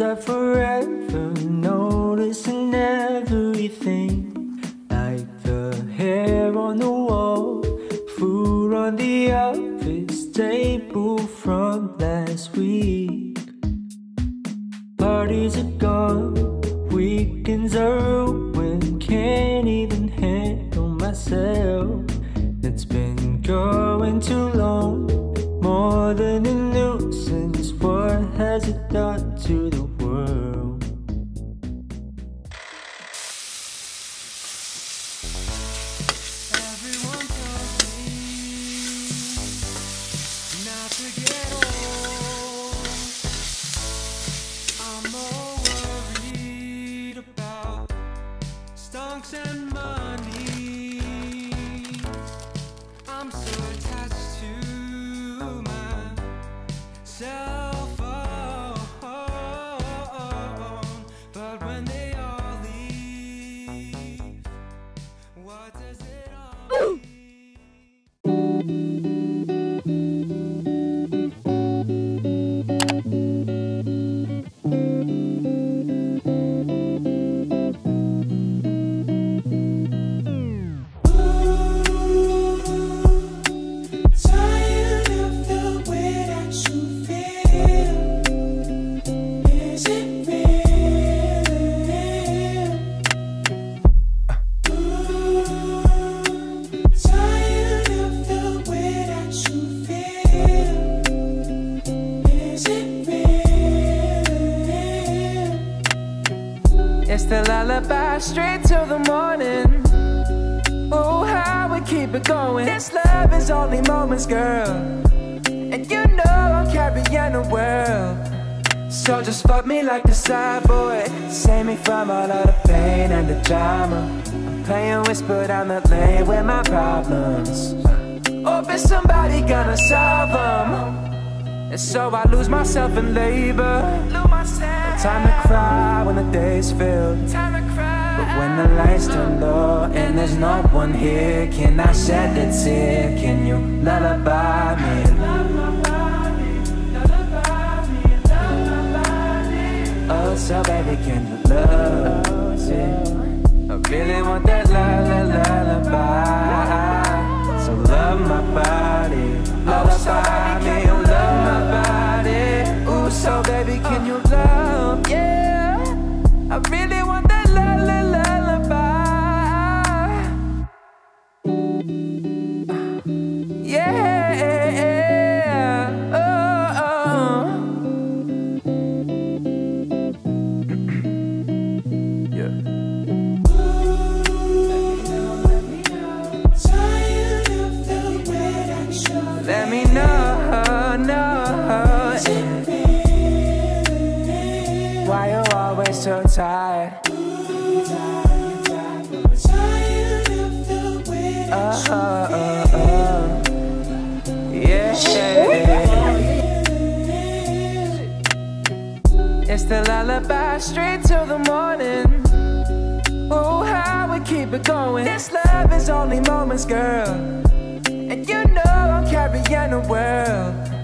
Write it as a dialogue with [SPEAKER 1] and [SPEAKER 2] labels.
[SPEAKER 1] are forever, noticing everything. Like the hair on the wall, food on the office table from last week. Parties are gone, weekends are ruined, can't even handle myself. It's been It's the lullaby straight till the morning. Oh, how we keep it going. This love is only moments, girl. And you know I'm carrying the world. So just fuck me like the side boy. Save me from all of the pain and the drama. I'm playing whisper down the lane with my problems. Hope is somebody gonna solve them. And so I lose myself in labor. Time to cry when the day's filled. But when the lights turn low and there's no one here, can I shed a tear? Can you lullaby me? Oh, so baby, can you love me? I really want that la la lullaby. So love my body, It's the lullaby straight till the morning. Oh, how we keep it going. This love is only moments, girl. And you know I'm carrying the world.